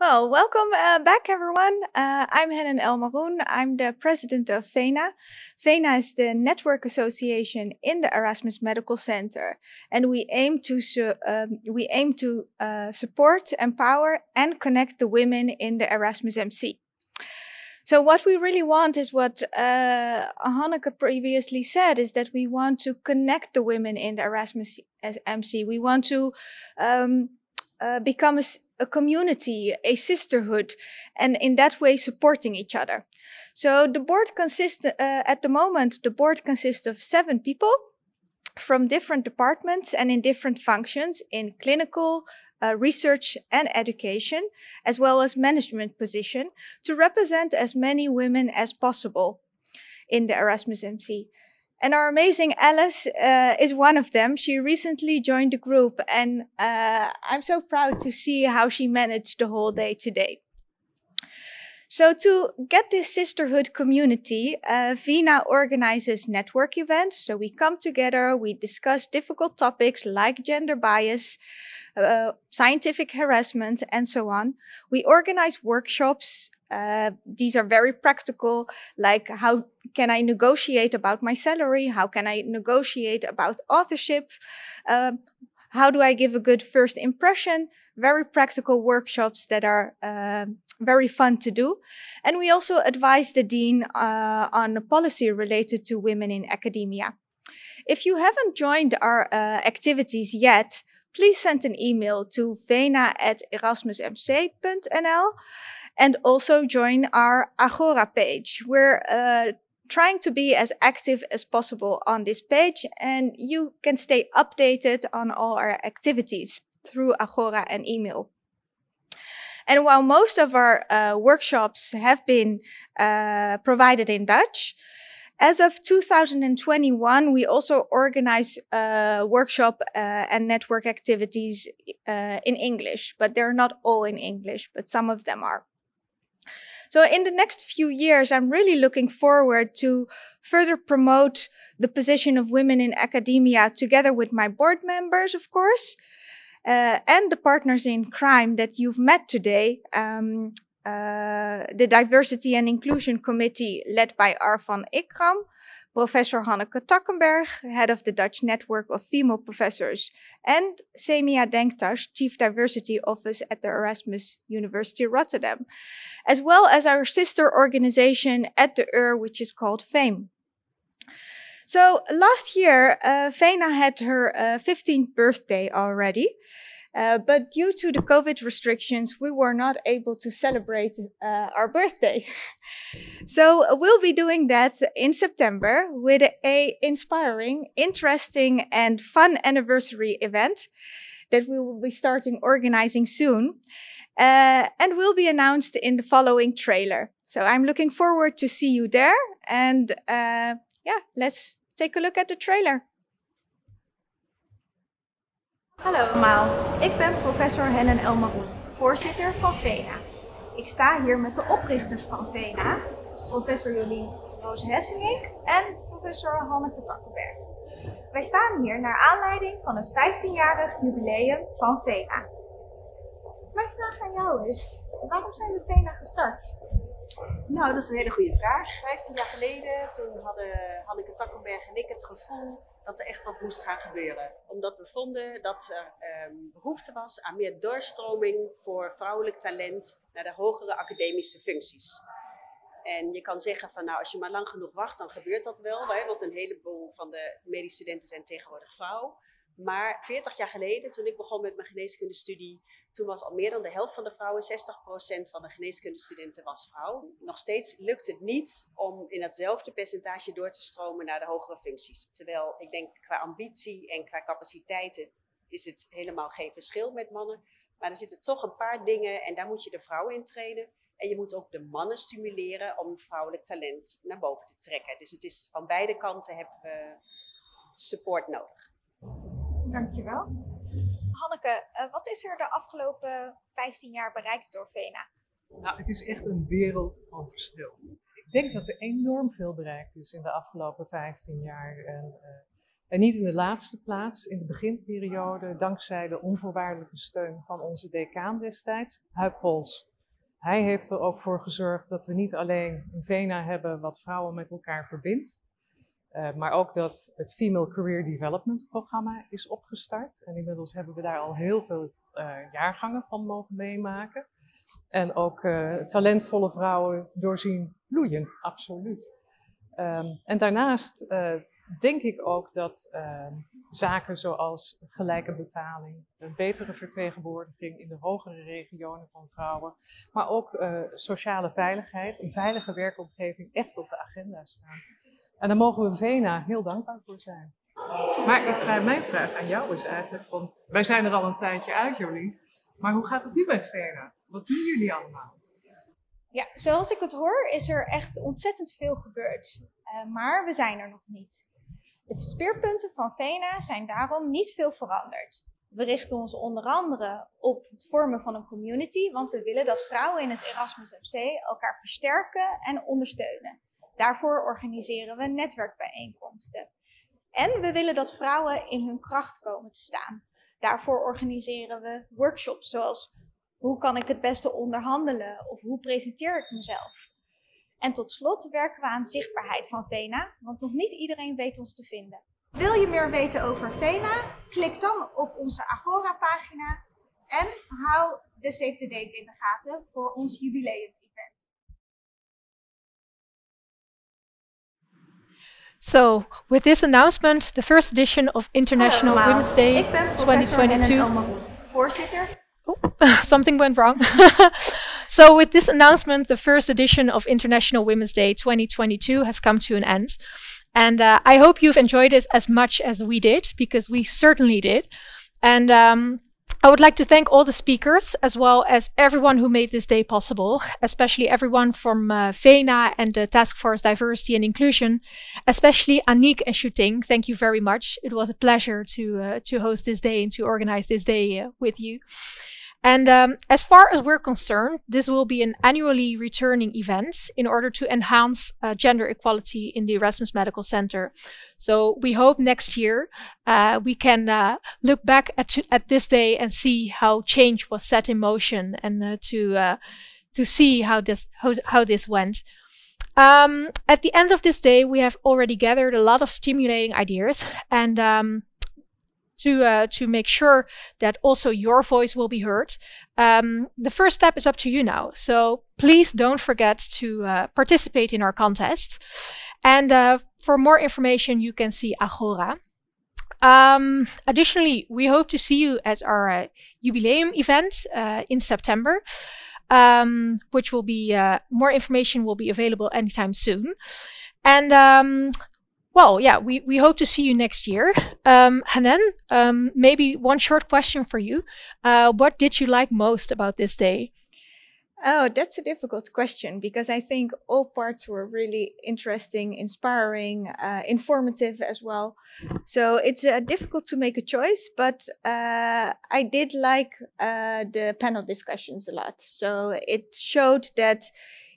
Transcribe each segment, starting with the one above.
Well, welcome uh, back, everyone. Uh, I'm Hanan El Marroun. I'm the president of VENA. VENA is the network association in the Erasmus Medical Center, and we aim to um, we aim to uh, support, empower, and connect the women in the Erasmus MC. So what we really want is what uh, previously said: is that we want to connect the women in the Erasmus MC. We want to um, uh, become a, a, community, a sisterhood, and in that way supporting each other. So the board consists, uh, at the moment, the board consists of seven people from different departments and in different functions in clinical, uh, research and education, as well as management position to represent as many women as possible in the Erasmus MC. And our amazing Alice uh, is one of them. She recently joined the group, and uh, I'm so proud to see how she managed the whole day today. So, to get this sisterhood community, uh, VENA organizes network events. So, we come together, we discuss difficult topics like gender bias, uh, scientific harassment, and so on. We organize workshops uh, these are very practical, like how can I negotiate about my salary? How can I negotiate about authorship? Uh, how do I give a good first impression? Very practical workshops that are uh, very fun to do. And we also advise the Dean uh, on a policy related to women in academia. If you haven't joined our uh, activities yet, please send an email to vena at erasmusmc.nl and also join our Agora page. We're uh, trying to be as active as possible on this page, and you can stay updated on all our activities through Agora and email. And while most of our uh, workshops have been uh, provided in Dutch, as of 2021, we also organize uh, workshop uh, and network activities uh, in English, but they're not all in English, but some of them are. So in the next few years, I'm really looking forward to further promote the position of women in academia together with my board members, of course, uh, and the partners in crime that you've met today. Um, the Diversity and Inclusion Committee led by Arfan Ikram, Professor Hanneke Takkenberg, head of the Dutch Network of Female Professors, and Semiha Denktaş, Chief Diversity Office at the Erasmus University Rotterdam, as well as our sister organization at the UR, which is called FAME. So last year, uh, Vena had her uh, 15th birthday already. Uh, but due to the COVID restrictions, we were not able to celebrate uh, our birthday. so we'll be doing that in September with a inspiring, interesting, and fun anniversary event that we will be starting organizing soon. Uh, and will be announced in the following trailer. So I'm looking forward to see you there. And uh, yeah, let's take a look at the trailer. Hallo allemaal, ik ben professor Helen Elmaroen, voorzitter van VENA. Ik sta hier met de oprichters van VENA, professor Jolien Roos Hesselink en professor Hanneke Takkenberg. Wij staan hier naar aanleiding van het 15-jarig jubileum van VENA. Mijn vraag aan jou is, waarom zijn we VENA gestart? Nou, dat is een hele goede vraag. 15 jaar geleden, toen hadden Hanneke Takkenberg en ik het gevoel dat er echt wat moest gaan gebeuren. Omdat we vonden dat er ehm, behoefte was aan meer doorstroming voor vrouwelijk talent naar de hogere academische functies. En je kan zeggen van nou, als je maar lang genoeg wacht, dan gebeurt dat wel. Hè? Want een heleboel van de medische studenten zijn tegenwoordig vrouw. Maar 40 jaar geleden, toen ik begon met mijn geneeskundestudie, toen was al meer dan de helft van de vrouwen, 60% van de geneeskundestudenten was vrouw. Nog steeds lukt het niet om in datzelfde percentage door te stromen naar de hogere functies. Terwijl ik denk qua ambitie en qua capaciteiten is het helemaal geen verschil met mannen. Maar er zitten toch een paar dingen en daar moet je de vrouwen in trainen. En je moet ook de mannen stimuleren om vrouwelijk talent naar boven te trekken. Dus het is van beide kanten hebben we support nodig. Dankjewel. Hanneke, uh, wat is er de afgelopen 15 jaar bereikt door VENA? Nou, het is echt een wereld van verschil. Ik denk dat er enorm veel bereikt is in de afgelopen 15 jaar. En, uh, En niet in de laatste plaats, in de beginperiode, dankzij de onvoorwaardelijke steun van onze decaan destijds, Huip Pols. Hij heeft er ook voor gezorgd dat we niet alleen een VENA hebben wat vrouwen met elkaar verbindt, uh, maar ook dat het Female Career Development programma is opgestart. En inmiddels hebben we daar al heel veel uh, jaargangen van mogen meemaken. En ook uh, talentvolle vrouwen doorzien bloeien, absoluut. Um, en daarnaast denk ik ook dat ehm, zaken zoals gelijke betaling, een betere vertegenwoordiging in de hogere regionen van vrouwen, maar ook sociale veiligheid, een veilige werkomgeving echt op de agenda staan. En daar mogen we Vena heel dankbaar voor zijn. Maar ik mijn vraag aan jou is eigenlijk van, wij zijn er al een tijdje uit jullie, maar hoe gaat het nu met Vena? Wat doen jullie allemaal? Ja, zoals ik het hoor is er echt ontzettend veel gebeurd, uh, maar we zijn er nog niet. De speerpunten van Vena zijn daarom niet veel veranderd. We richten ons onder andere op het vormen van een community, want we willen dat vrouwen in het Erasmus MC elkaar versterken en ondersteunen. Daarvoor organiseren we netwerkbijeenkomsten. En we willen dat vrouwen in hun kracht komen te staan. Daarvoor organiseren we workshops zoals hoe kan ik het beste onderhandelen of hoe presenteer ik mezelf. En tot slot werken we aan zichtbaarheid van Vena, want nog niet iedereen weet ons te vinden. Wil je meer weten over Vena? Klik dan op onze Agora-pagina en hou de Save the Date in de gaten voor ons jubileum. So, with this announcement, the first edition of International Hello, Women's Day 2022. Oh, something went wrong. so, with this announcement, the first edition of International Women's Day 2022 has come to an end. And uh, I hope you've enjoyed it as much as we did, because we certainly did. And um, I would like to thank all the speakers as well as everyone who made this day possible, especially everyone from uh, VENA and the Task Force Diversity and Inclusion, especially Anik and Shuting. Thank you very much. It was a pleasure to uh, to host this day and to organize this day uh, with you. And um, as far as we're concerned, this will be an annually returning event in order to enhance uh, gender equality in the Erasmus Medical Center. So we hope next year uh, we can uh, look back at, at this day and see how change was set in motion and uh, to uh, to see how this how, how this went. Um, at the end of this day, we have already gathered a lot of stimulating ideas and um, to uh, to make sure that also your voice will be heard. Um, the first step is up to you now. So please don't forget to uh, participate in our contest. And uh, for more information, you can see Agora. Um, additionally, we hope to see you at our uh, jubileum event uh, in September. Um, which will be uh, more information will be available anytime soon. And um, well, yeah, we, we hope to see you next year. Um, Hanan, um, maybe one short question for you. Uh, what did you like most about this day? Oh, that's a difficult question because I think all parts were really interesting, inspiring, uh, informative as well. So it's uh, difficult to make a choice, but uh, I did like uh, the panel discussions a lot. So it showed that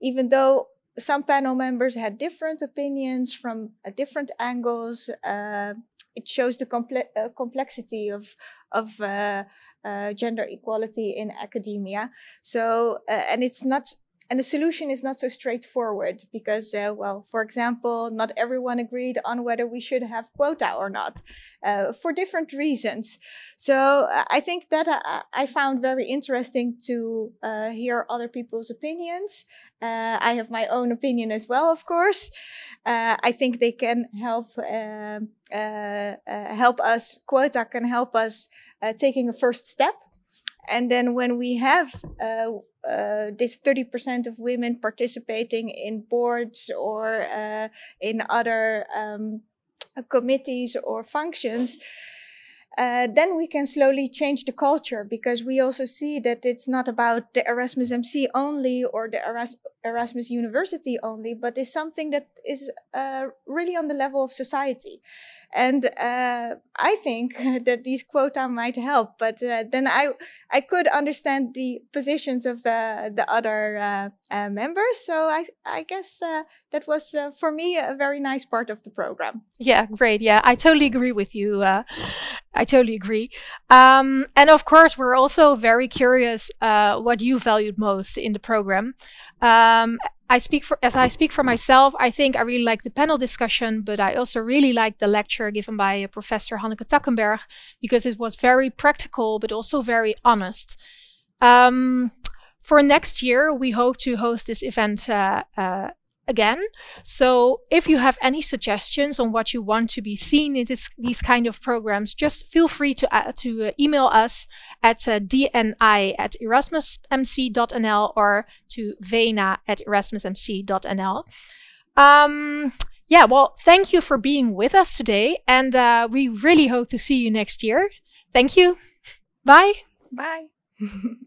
even though some panel members had different opinions from uh, different angles. Uh, it shows the comple uh, complexity of of uh, uh, gender equality in academia. So, uh, and it's not and the solution is not so straightforward because, uh, well, for example, not everyone agreed on whether we should have quota or not uh, for different reasons. So uh, I think that uh, I found very interesting to uh, hear other people's opinions. Uh, I have my own opinion as well, of course. I think they can help help us. Quota can help us taking a first step and then when we have uh, uh, this 30% of women participating in boards or uh, in other um, committees or functions, uh, then we can slowly change the culture because we also see that it's not about the Erasmus MC only or the Eras- Erasmus University only, but it's something that is uh, really on the level of society. And uh, I think that these quota might help, but uh, then I I could understand the positions of the the other uh, uh, members. So I I guess that was for me a very nice part of the program. Yeah, great. Yeah, I totally agree with you. I totally agree. Um, and of course, we're also very curious uh, what you valued most in the program. Um, I speak for as I speak for myself. I think I really like the panel discussion, but I also really like the lecture given by Professor Hanneke Takkenberg because it was very practical, but also very honest. Um, for next year, we hope to host this event uh, uh, again. So if you have any suggestions on what you want to be seen in this, these kind of programs, just feel free to, uh, to email us at uh, dni at erasmusmc.nl or to vena at erasmusmc.nl. Um, yeah, well, thank you for being with us today. And uh, we really hope to see you next year. Thank you. Bye. Bye.